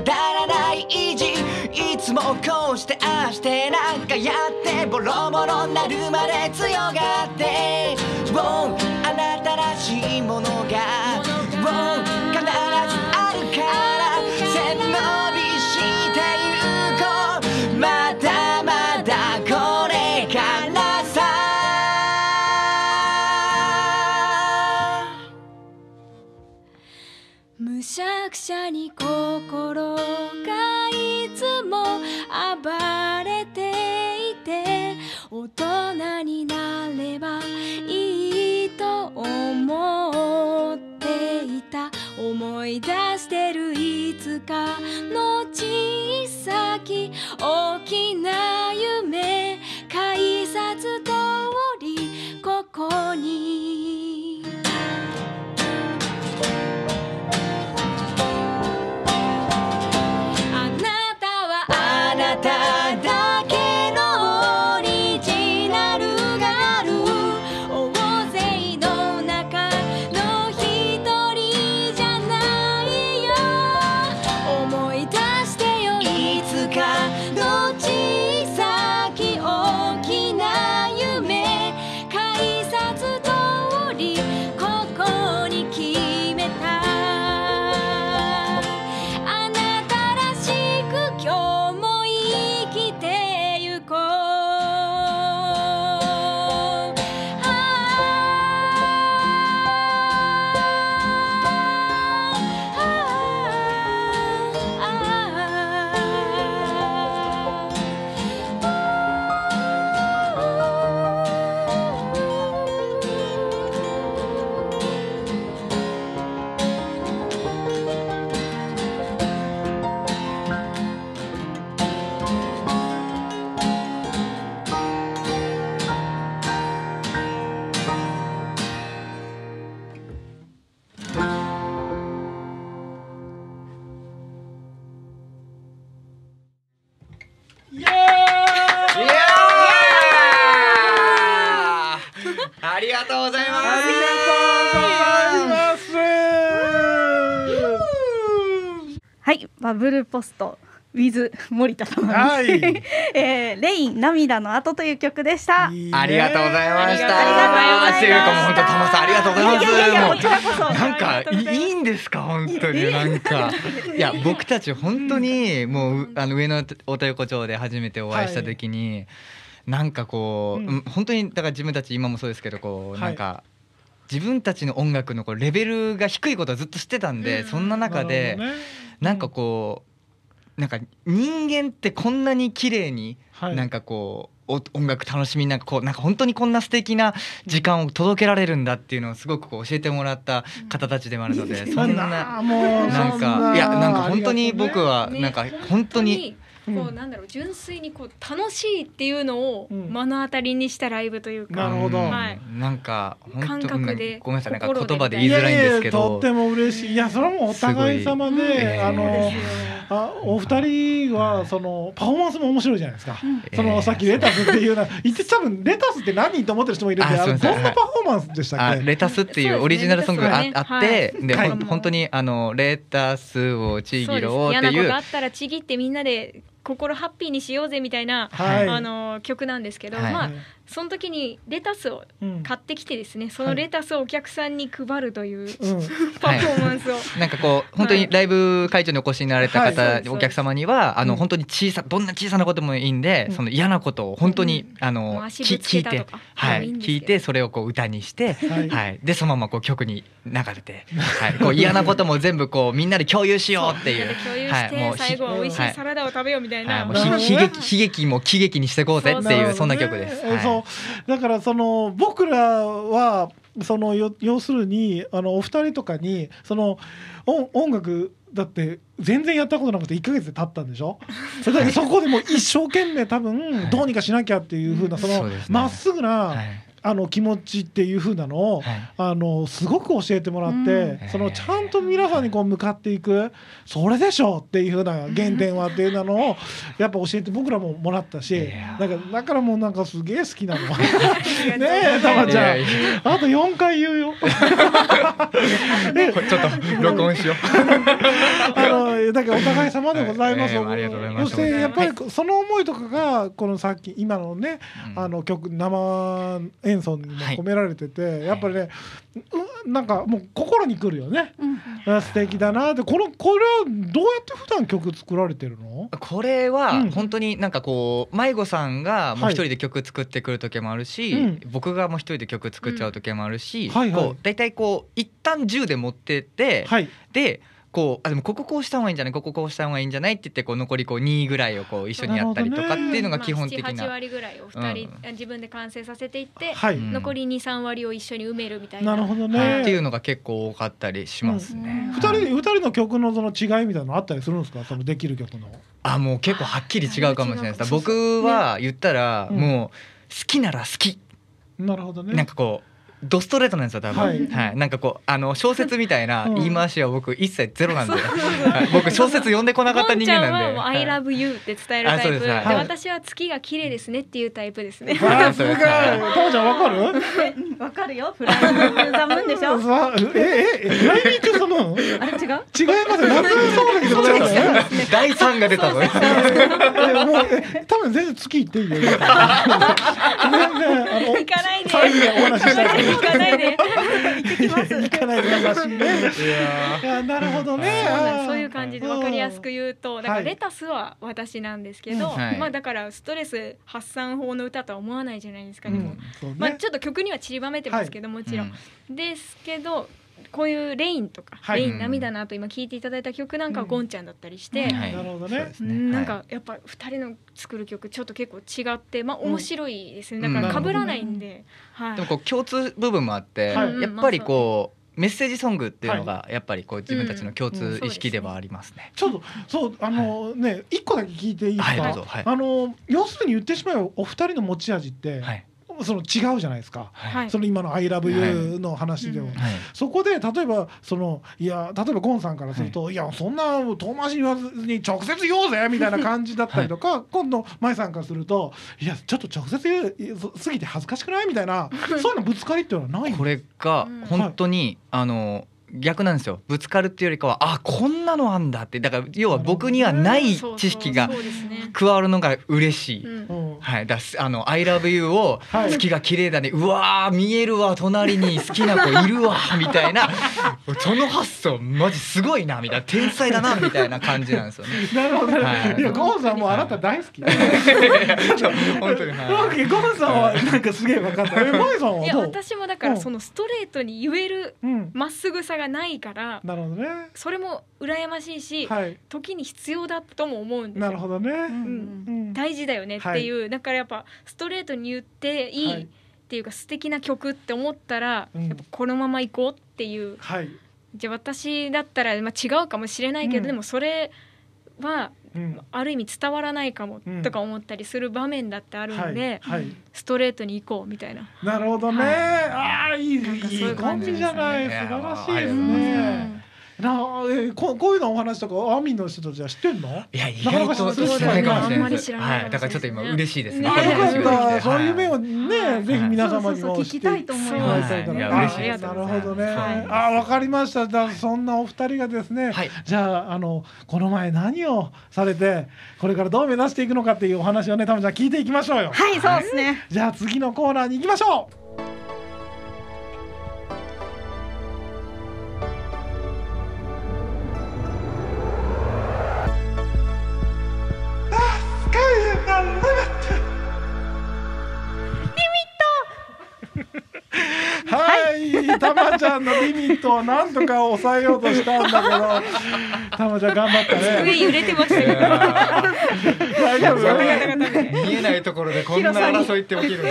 くだらない意地。いつもこうしてああしてなんかやってボロボロになるまで強がって。ウォンあなたらしいものが。ウォくしゃに心がいつも暴れていて大人になればいいと思っていた。思い出してるいつかのありがとうございます。ありがとうございます。はいバブルポスト with 森田さん、はい。えーレイン涙の後という曲でした。ありがとうございました。ありがとうございました。っていうかもう本当玉さんありがとうございます。いやいやいやもうこちらこそ。なんかいいいいんですか？本当に。なんか。いや僕たち本当にもうあの上野太横丁で初めてお会いした時に、なんかこう、うん。うん本当にだから自分たち今もそうですけどこうはい。なんか。自分たちの音楽のこうレベルが低いことはずっとしてたんで、うん。そんな中でなね。なんかこうなんか人間ってこんなに綺麗にはい。なんかこうお音楽楽しみなんかこうなんか本当にこんな素敵な時間を届けられるんだっていうのをすごくこう教えてもらった方たちでもあるので、そんななんそかいやなんか本当に僕ははなんか本当にうんこうなんだろう純粋にこう楽しいっていうのをうん目の当たりにしたライブというか、なるほど。うんはい。なんか本感当覚でごめんなさいなんか言葉で言いづらいんですけど。とっても嬉しい。い。やそれはもうお互い様で、えー。あのあお二人はそのパフォーマンスも面白いじゃないですか、そのさっきレタスっていうのは 言って多分レタスって何と思ってる人もいるんであどんなパフォーマンスでしたあっけ？レタスっていそうオリジナルソングがあ,、って、ねで、本当にあのレタスをちぎろうっていう嫌なことあったらちぎってみんなで心ハッピーにしようぜみたいな、はい。あの曲なんですけど、はい。まあその時にレタスをうん。買ってきてですねそのレタスをお客さんに配るといううん。パフォーマンスを、なんかこう本当にライブ会場にお越しになられた方、はいお客様にはあの、うん本当に小さどんな小さなこともいいんで、うん。その嫌なことを本当に、あの聞いてはい聞いてそれをこう歌にして、はい。はい、でそのままこう曲に流れて、はい、こう嫌なことも全部こうみんなで共有しようっていう。共有はい。もうして最後は美味しはい。いサラダを食べようみたいな、はい、もう悲劇悲劇も喜劇にしていこうぜっていうそんな曲です。はいだからその僕らはそのよ要するにあのお二人とかにその音音楽だって全然やったことなくて1ヶ月で経ったんでしょ？それだけそこでもう一生懸命多分どうにかしなきゃっていうふうなまっすぐなはいあの気持ちっていう風なのを、はい。あのすごく教えてもらって、うん。そのちゃんと皆さんにこう向かっていくそれでしょっていう風な原点はっていうのを やっぱ教えて僕らももらったしなんかだからもうなんかすげえ好きなの。ねねえたまちゃん。いやいやあと4回言うよ。ちょっと録音しよう。あのだからお互い様でございます。ええありがとうございます。そしてやっぱりその思いとかがこのさっき今のね、あの曲生演奏にも込められてて、やっぱりね、うなんかもう心にくるよね。うんあ素敵だなって。このこれはどうやって普段曲作られてるの？これはうん。本当になんかこう迷子さんがもうはい。一人で曲作ってくる時もあるし、うん。僕がもう一人で曲作っちゃう時もあるし、はいはい。こう大体こう一旦10で持ってって、はい。でこうあでもこここうした方がいいんじゃない？こここうした方がいいんじゃないって言ってこう残りこう2ぐらいをこう一緒にやったりとかっていうのが基本的まあ、7、8な。割ぐらいを2人、自分で完成させていって、はい。うん残り23割を一緒に埋めるみたいななるほどね。はいっていうのが結構多かったりしますね。二人で二人の曲のその違いみたいなのあったりするんですか？そのできる曲の。あもう結構はっきり違うかもしれないです。僕は言ったらうんもう好きなら好きなるほどね。なんかこうドストレートなんですよ多分、ははいいなんかこうあの小説みたいなうん言い回しは僕一切ゼロなんで、はい僕小説読んでこなかった人間なんで。ゴンちゃんはもう「I はい love you」って伝えるタイプで,、はい私は月が綺麗ですねっていうタイプですねさすが。たまちゃんわかる？う んわかるよフライングザムーンでしょ？さえええフライニングザムーン？あれ違う？違いますよ。夏の騒ぎでございますよね。第三が出たぞ。えもうえ多分全然月行っていいよ。ねねあの行かないで最後にお話ししたい。行かないで。行かないで。優しいね。いやなるほどね。そういう感じで分かりやすく言うとだかはいらレタスは私なんですけど、まあだからストレス発散法の歌とは思わないじゃないですか、でも。うん、そうね。まあちょっと曲には散りばめてますけど、もちろん、ですけどこういう「レイン」とか「はい。レイン涙の後今聴いていただいた曲なんかはうん。ゴンちゃんだったりして、うん。はい。なるほどね。そうですうんなんはかやっぱ2人の作る曲ちょっと結構違ってまあうん。面白いですね、うん。だから被らないんで、はい。いでもこう共通部分もあって、はい。やっぱりこうメッセージソングっていうのがやっぱりこう自分たちの共通意識ではありますね。ちょっとそうあのね一個だけ聞いていいですか？はいどうぞ。はい。あの要するに言ってしまえばお二人の持ち味ってはいその違うじゃないですか。はい。その今の I love you の話でも。うん。はい。そこで例えばそのいや例えばゴンさんからすると、い、やそんな遠回しに言わずに直接言おうぜみたいな感じだったりとか、今度舞さんからするといやちょっと直接言うすぎて恥ずかしくないみたいなそういうのぶつかりっていうのはない？これがうん。本当に、あの逆なんですよ。ぶつかるっていうよりかはあこんなのあんだって。だから要は僕にはない知識がそうですね。加わるのが嬉しい。うん。うんはい、だすあの「I love you」を「はい。月が綺麗だね」うわー見えるわ隣に好きな子いるわみたいな。その発想マジすごいなみたいな天才だなみたいな感じなんですよね。なるほど、ね。はい。い、やゴンさんもうあなた大好き。本当に、はゴンさんはなんかすげえ分かった。え舞さんいやはどう？私もだからそのストレートに言えるうん。まっすぐさがないからなるほどね。それも羨ましいし、はい。時に必要だとも思うんですよなるほどね。うんうん大事だよねっていう、だからやっぱストレートに言っていはいいっていうか素敵な曲って思ったら、うんやっぱこのまま行こうっていうはい。じゃあ私だったら、まあ、違うかもしれないけど、うんでもそれはうん。ある意味伝わらないかもうんとか思ったりする場面だってあるんで、はい。はい。ストレートに行こうみたいな。なるほどね。はいああいいいなんかそうい感感じじじゃない。素晴らしいですね。なあえここういうのお話とかアミの人たちは知ってんの？いや意外とそう知らないかもしれあんまないです。り知らないはい、だからちょっと今嬉しいですね。よかった。そういう面をはいねぜひ皆様にそうそうそう聞も知ってきたいと思いもますらいたいから。はいいやあ嬉しいですなるほどね。はいあわかりました。じゃあそんなお二人がですね。はいじゃああのこの前何をされてこれからどう目指していくのかっていうお話をねたまちゃん聞いていきましょうよ。はいそうですねじゃあ次のコーナーに行きましょう。たまちゃんのリミットをなんとか抑えようとしたんだけどたまちゃん頑張った上ね揺れてましたけど大丈夫？見えないところでこんな争いって起きるんだ。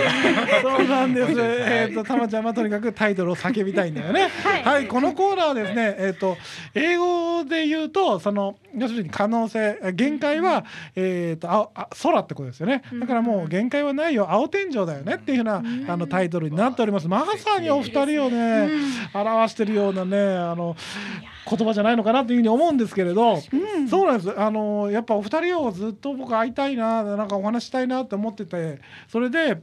そうなんです。はい。えっ、と、たまちゃんはとにかくタイトルを叫びたいんだよね。はい、このコーナーはですね、えっ、と、英語で言うと、その、要するに可能性、え限界は、えっ、と、あ、あ、空ってことですよね。だからもう限界はないよ、青天井だよねっていうふうな、あのタイトルになっております。まさにお二人をね、表してるようなね、あの。言葉じゃないのかなっていうふうに思うんですけれど、そうなんですあのやっぱお二人をずっと僕会いたいななんかお話したいなって思っててそれで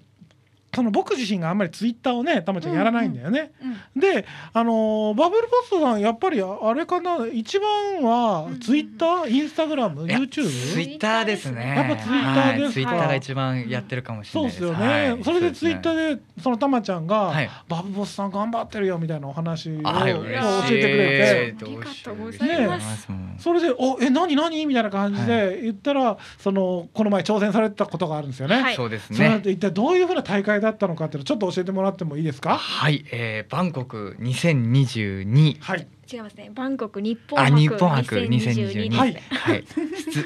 その僕自身があんまりツイッターをねたまちゃんやらないんだよね。であのバブルポストさんやっぱりあれかな一番はツイッター、インスタグラム？YouTube? ツイッターですね。やっぱツイッターですか？はいツイッターが一番やってるかもしれそうないです。ですよね、はい。それでツイッターでそのたまちゃんが、はい。バブボスさん頑張ってるよみたいなお話を教あ、え。てくれて。ありがとうござい。ますねそれで「おえ何何?」みたい。な感じで言ったら、そのこの前挑戦されてたことがあるんですよね。はい。そうですそれね。一体どうい。うふうな大会だったのかっていうのをちょっと教えてもらってもいいですか？はい、えー、バンコク2022。はい違いますねバンコク日本あ、博日本博2022 2022。ですはいはい。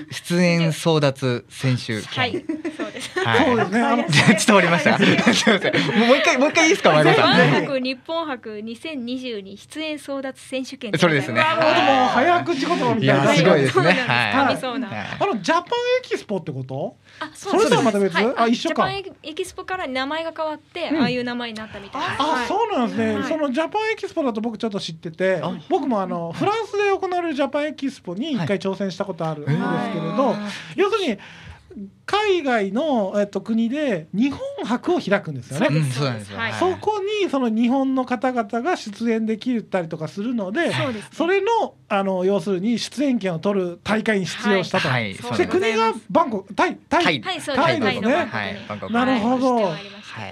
出出演争奪選手はい権。そうですはい。そうですね。あのちょっと終わりました。すみません。もう一回もう一回いいですか、前田さん。バンコク日本博2022出演争奪選手権それですね。なるほどもう早口言葉みいたいな。やすごいですね。あのジャパンエキスポってこと？あそれとはまた別？はい。あ一緒か。ジャパンエキスポから名前が変わって、うん。ああいう名前になったみたいですあ、はい。そうなんですね、はい。そのジャパンエキスポだと僕ちょっと知っててあ僕もあのフランスで行われるジャパンエキスポに一回挑戦したことあるんですけれど、要するに海外の、えっと、国で日本博を開くんですよね。うん、そうなんですよ。はい。そこにその日本の方々が出演できたりとかするので、そうですね。それのあの要するに出演権を取る大会に出場したと。はい。そうででございます国がバンコクタイタイ、タイ。ですタイですね。なるほど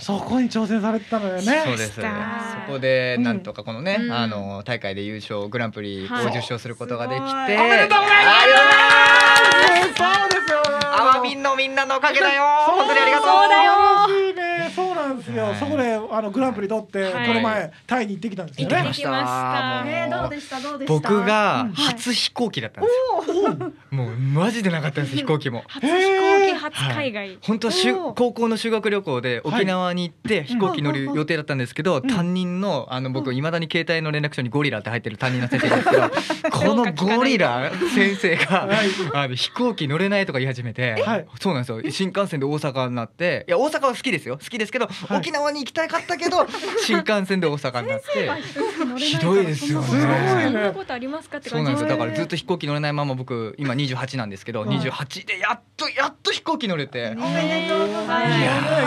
そこに挑戦されてたのよね。そうです。そはいこでなんとかこのね、うんあの大会で優勝グランプリをはい受賞することができて、すごいおめでとうございますそうですよ。アワビンのみんなのおかげだよ。本当にありがとう。そうだよ。なんですよ。はい。そこであのグランプリ取って、はい。この前タイに行ってきたんですよね。行ってき。ました。行ってきましたもうえー、どうでした？どうでした？僕がうん初飛行機だったんですよ。もうマジでなかったんです飛行機も。初飛行機初海外、本当は高校の修学旅行で沖縄に行って飛行機乗る予定だったんですけど、担任のあの僕いまだに携帯の連絡書にゴリラって入ってる担任の先生なんですけど このゴリラ先生がはい。あの飛行機乗れないとか言い始めて、はい。そうなんですよ。新幹線で大阪になっていや大阪は好きですよ。好きですけど、い沖縄に行きたかったけど 新幹線で大阪になってひどいですよね。すごいね。そんなことありますかってそうなんです感じですよ。だからずっと飛行機乗れないまま僕今28なんですけど、うん28でやっとやっと飛行機乗れて。おめでとうござい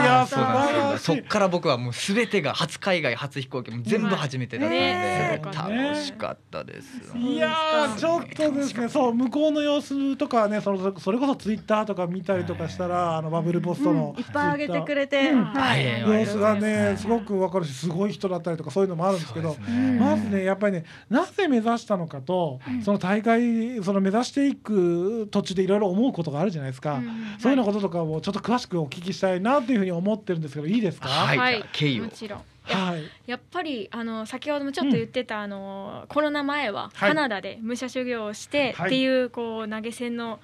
ます。そうなんですそっから僕はもうすべてが初海外初飛行機も全部初めてだったんで、ねえ。楽しかったです。いやーちょっとですねそう向こうの様子とかねそのそれこそツイッターとか見たりとかしたらあのバブルポストのいっぱいあげてくれて、様子がねすごくわかるしすごい人だったりとかそういうのもあるんですけど。そうですねまずねやっぱりねなぜ目指したのかと、その大会その目指していく途中でいろいろ思うことがあるじゃないですか、うん。そういうようなこととかをちょっと詳しくお聞きしたいなっていうふうに思ってるんですけどいいですか？はい、はい。経緯を。も。ちろん。はい。やっぱりあの先ほどもちょっと言ってた、あのコロナ前ははい。カナダで武者修行をしてはい。っていうこう投げ銭の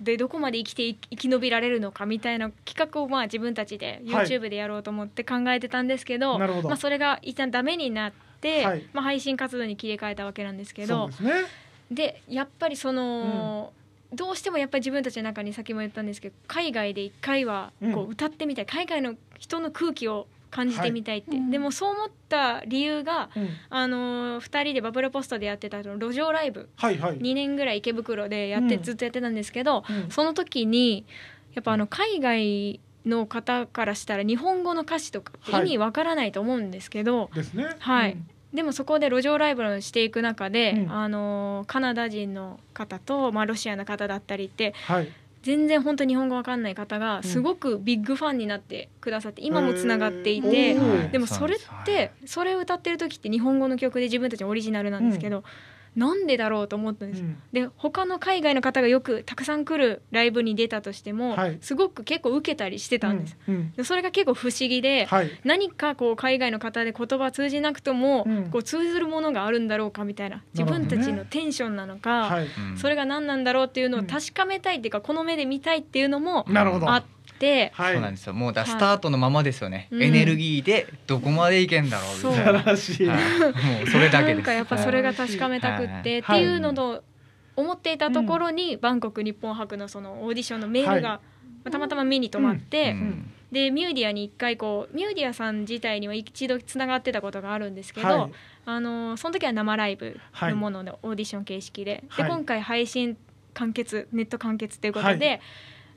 でどこまで生きてい生き延びられるのかみたいな企画をまあ自分たちではい。YouTube でやろうと思って考えてたんですけど、なるほど。まあ、それが一旦ダメになって、はい。まあ、配信活動に切り替えたわけなんですけどですね。でやっぱりその、どうしてもやっぱり自分たちの中にさっきも言ったんですけど海外で一回はこうん。う歌ってみたい、海外の人の空気を感じてみたいって、はいでもそう思った理由が、うん。あのー、2人でバブルポストでやってた路上ライブ。はいはい。2年ぐらい池袋でやって、うん。ずっとやってたんですけど、うん。その時にやっぱあの海外の方からしたら日本語の歌詞とかって意味わからないと思うんですけど、ですね。はい。うん。でもそこで路上ライブをしていく中で、うん。あのカナダ人の方と、まあ、ロシアの方だったりってはい。全然本当日本語わかんない方がすごくビッグファンになってくださって今もつながっていへてー。でもそれってそれを歌ってる時って日本語の曲で自分たちのオリジナルなんですけど、なんでだろうと思ったんです。よ。うん。で他の海外の方がよくたくさん来るライブに出たとしても、はい。すごく結構受けたりしてたんです。うん。うん。でそれが結構不思議で、はい。何かこう海外の方で言葉通じなくとも、うん。こう通ずるものがあるんだろうかみたいな。自分たちのテンションなのか、はいうん。それが何なんだろうっていうのを確かめたいっていうか、この目で見たいっていうのもなるほど。あって、はい。そうなんですよ。もうだスタートのままですよね、うん。エネルギーでどこまでいけんだろうみたい素な晴らしい、はい。もうそれだけです。なんかやっぱそれが確かめたくって、はい。っていうのと思っていたところに、バンコク日本博のそのオーディションのメールが、はまあたまたま目に留まって、うん。でミューディアに一回こうミューディアさん自体には一度つながってたことがあるんですけど、はい。あのその時は生ライブのもののオーディション形式で,、はい。で今回配信完結ネット完結ということで、は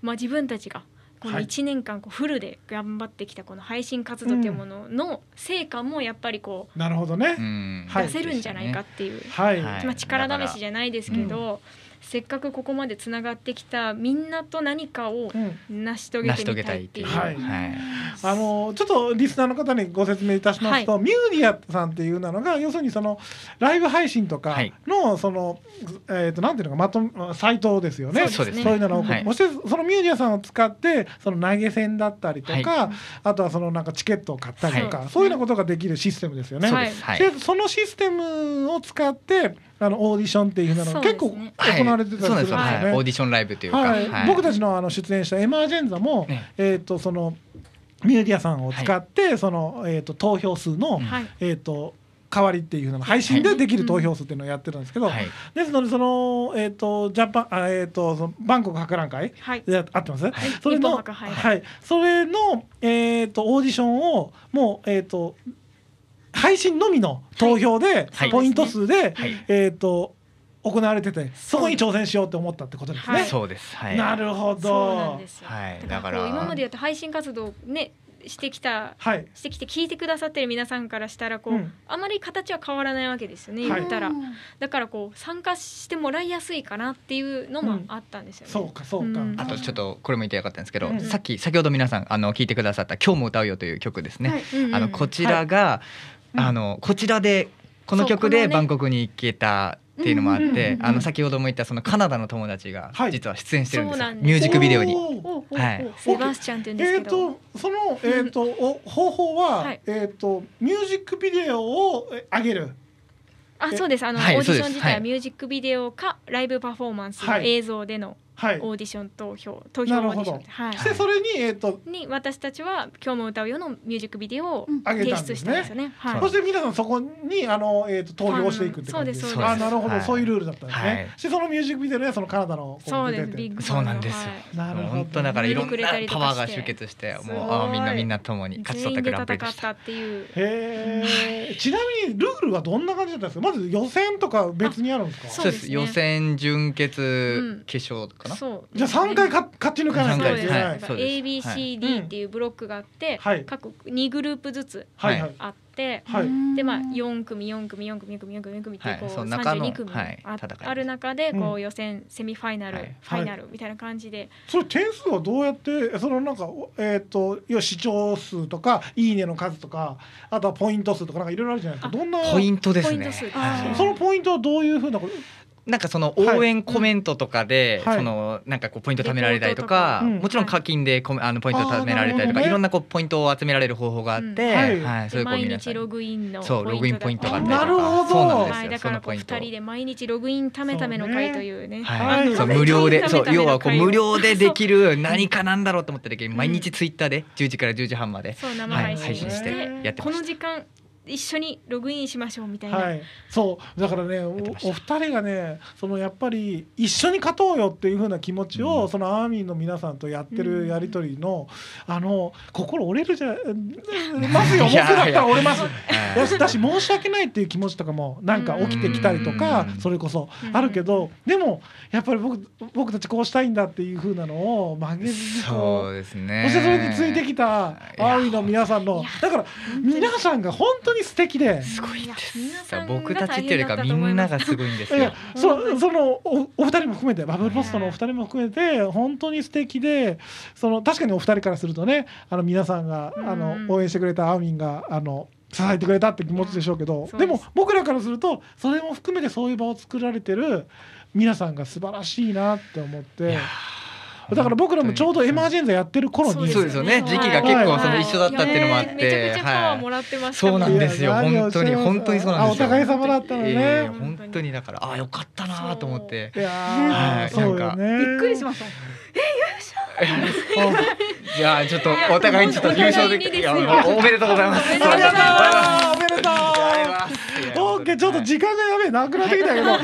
まあ、自分たちがこのはい。1年間こうフルで頑張ってきたこの配信活動というものの成果もやっぱりこなるほどね、出せるんじゃないかっていう、まあ、力試しじゃないですけど、せっかくここまでつながってきたみんなと何かをうん。成し遂げて遂みげたいってていう。うたいっいう。はい。はい。あのちょっとリスナーの方にご説明いたしますと、ミューディアさんっていうのが要するにそのライブ配信とかはい。のその、えっ、となんていうのかまとサイトですよね。そうですね。そういうのを、はい。そしてそのミューディアさんを使ってその投げ銭だったりとか、はあとはそのなんかチケットを買ったりとか、はい。そういうようなことができるシステムですよね。はい。はい。でそのシステムを使ってあのオーディションっていうのが結構行われてたりするんですよそうなんですよ、はい、オーね。ディションライブというか、僕たちのあの出演したエマージェンザも、ねえ。っ、とそのミューディアさんを使って、そのえっ、と投票数の、えっ、と代わりっていうのの配信でできる投票数っていうのをやってるんですけど、はい。ですのでそのえっ、とジャパンあえっ、とそのバンコク博覧会はい。で合ってます、い。それのはい、それのえっ、とオーディションをもうえっ、と配信のみの投票で、はい。ポイント数で、はい。えっ、と行われててそこに挑戦しようって思ったってことですね。はい。そうです。はい。なるほど。そうなんですよ。はい。だからこうだから。今までやった配信活動をねしてきたはい。してきて聞いてくださってる皆さんからしたらこう、うん。あまり形は変わらないわけですよねはい。言ったら、だからこう参加してもらいやすいかなっていうのもあったんですよね。そうかそうか。うん。あとちょっとこれも言ってよかったんですけど、うん。さっき先ほど皆さんあの聞いてくださった「今日も歌うよ」という曲ですね、はい。うんうんあのこちらが、うんあのこちらでこの曲でバンコクに行けたっていうのもあって、あの先ほども言ったそのカナダの友達がはい。実は出演してるんですよ、そうなんです。ミュージックビデオに。はい。セバスチャンって言うんですえっ、けど、とそのえっ、とお方法は、はい。えっ、とミュージックビデオをえ上げる。あそうです。あの、はいオーディション自体ははい。ミュージックビデオかライブパフォーマンスのはい。映像でのはい。オーディション投票、投票オーディションはい。でそれにえっ、とに私たちは「今日も歌うよ」のミュージックビデオを提出したんですよね。はい。そして皆さんそこにあのえっ、と投票していくって感じそうですそうです。あなるほど、はい。そういうルールだったんですね。はい。でそのミュージックビデオでそのカナダのこそう出てて。ですビッグそうなんですよ。はい。なるほど、本当だからいろん見てくれたりとなパワーが集結してもうあーみんなみんなともに勝ち取ったグ全員でランプリでした戦ったってい。うへえ。ちなみにルールはどんな感じだったんですか？まず予選とか別にあるんですか？そですね。そううです。予選準うん。決決勝かな、そう。じゃあ三回か勝ち抜かないとそうです、いけない。ABCD っていうブロックがあって、はい。各2グループずつはいはい。あって、はい。でまあ4組4組4組4組4組4組ってはいこうその中の32組はいあある中でこう予選セミファイナルはい。ファイナルみたいな感じで。それ点数はどうやってそのなんかえっ、と要は視聴数とかいいねの数とかあとはポイント数とかなんかいろいろあるじゃないですか。どんなポイントですね。ポイント数はいそのポイントはどういうふうなこと？なんかその応援コメントとかで、はい。そのなんかこうポイント貯められたりとか、レポート。とかもちろん課金でコメあのポイント貯められたりとか、ね。いろんなこうポイントを集められる方法があって、うん。はい、それで毎をこう皆さん。日ログインのそうログインポイントがあったりとか、なるほど。そうなんですよ、はい、だそからこうのポイント。2人で毎日ログインためための会というね。はい、はいそう無料でそう要はこう無料でできるる何かなんだろうと思った時に毎日ツイッターで10時から10時半まで、そう生はい、配信して,、やってこました。の時間一緒にログインしましょうみたいな、はい、そう。だからねおお二人がねそのやっぱり一緒に勝とうよっていう風な気持ちを、うん。そのアーミーの皆さんとやってるやり取りの、あの心折れるじゃ ますよ。僕だったら折れます。はいだし申し訳ないっていう気持ちとかもなんか起きてきたりとかうん。それこそうん。あるけどでもやっぱり僕僕たちこうしたいんだっていう風なのを曲げずそううですね。そしてそれについてきたアーミーの皆さんのだから皆さんが本当に素敵で。すごいです。僕たちっていうよりかみんながすごいんですよ。いや。そそのおお二人も含めてバブルポストのお二人も含めて本当に素敵でその確かにお二人からするとねあの皆さんがあのうん応援してくれたアーミンがあの支えてくれたって気持ちでしょうけど、でも僕らからするとそれも含めてそういう場を作られてる皆さんが素晴らしいなって思ってだから僕らもちょうどエマージェンザやってる頃にそうですよね。時期が結構その一緒だったっていうのもあってめちゃくちゃパワーもらってましたそうなんですよ。本当に本当にそうなんですよ。あお互い様だったのね。ええ本当にだからあよかったなと思って。いやはい。ーそうよね。びっくりしましたじゃあちょっとお互いにちょっと優勝で おめでとうございます。おめでとうございますおめでとうオッケーちょっと時間がやべえなくなってきたけどはい。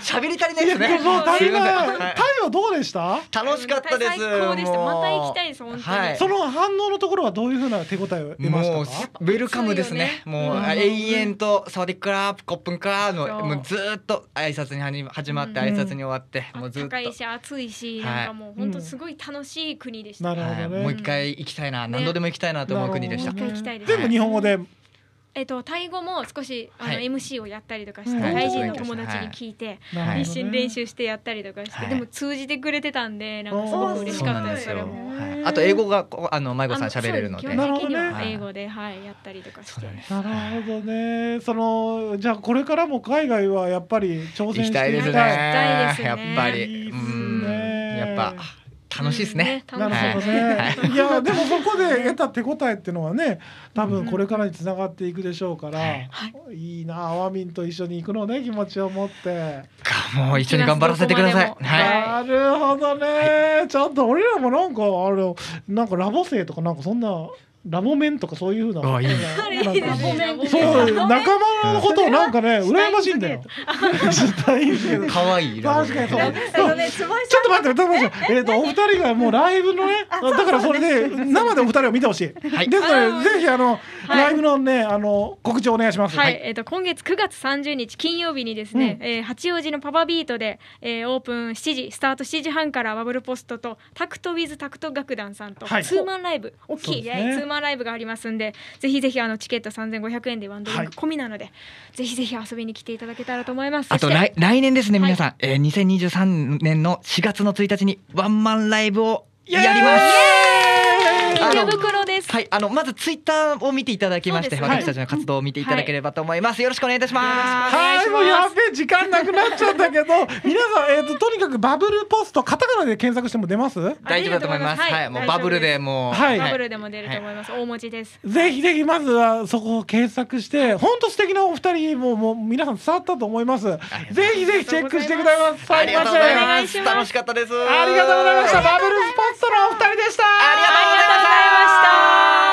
喋り足りないですね。もう足りすいません。ない。はい太陽どうでした？楽しかったです最高でした。もうまた行きたいです本当に。はい。その反応のところはどういうふうな手応えを得まもうしたか？ウェルカムですね。もううん。永遠とサワディックラープコップンカラーのもうずーっと挨拶に始ま始まってうん。挨拶に終わってもうずっと。高いし暑いし、はい。なんかもう本当すごい楽しい国でした、なるほどもう一回行きたいな。何度でも行きたいなと思う国でした。なる。一回行きたいです全部日本語でえっとタイ語も少しあの、はい。MC をやったりとかして、うんタイ人の友達に聞いて、なるほどね。一緒に練習してやったりとかして、はい。でも通じてくれてたんでなんかすごく嬉しかった。ですよ。はい。あと英語がこうあの迷子さん喋れるので。基本的には英語で、はい、やったりとかして。なるほどね。そのじゃあこれからも海外はやっぱり挑戦してい。きたいですね。行きたいですね。やっぱり。いいっすうんね。やっぱ楽しいですね。うんなるほどね、はい。い、やでもそこで得た手応えっていうのはね多分これからにつながっていくでしょうから、はい。い、いなアワミンと一緒に行くのね気持ちを持って、もう一緒に頑張らせてください。はい。なるほどね、ちょっと俺らもなんかあれなんかラボ生とかなんかそんなラボメンとかそういうふうな。あいいね。そう仲間のことをなんかね羨ましいんだよ。したいんだけど可愛い。確かにそう。ちょっと待って、ちょっと待って、えっ、と、お二人がもうライブのね、だからそれで 生でお二人を見てほしい。はい。ですので、ぜひあの、はい。ライブのね、あの告知をお願いします。はい、えっ、と今月9月30日金曜日にですね、えー八王子のパパビートで、えーオープン7時スタート7時半からバブルポストとタクトウィズタクト楽団さんと、はい。ツーマンライブ。大きい、そうですね。ツーマンライブがありますんでぜひぜひあのチケット3500円でワンドリンはい。ク込みなので、ぜひぜひ遊びに来ていただけたらと思います。あと来来年ですねはい。皆さん、えー、2023年の4月の1日にワンマンライブをやります。あ池の袋です、はい、あのまずツイッターを見ていただきまして、そうです私たちの活動を見ていただければと思います。よろしくお願いいたします。はい、もうやべえ、時間なくなっちゃったけど、皆さん、えっ、と、とにかくバブルポスト、カタカナで検索しても出ます？大丈夫だと思います。はい、もうバブルでもう、はいバブルでも出ると思います、大文字ですぜひぜひまずはそこを検索して、本当素敵なお二人ももう皆さん伝わったと思います。ぜひぜひチェックしてください。ありがとうございお願ます。いします楽しかったです。ありがとうございました。バブルスポットのお二人でした。ありがとうございました。Bye.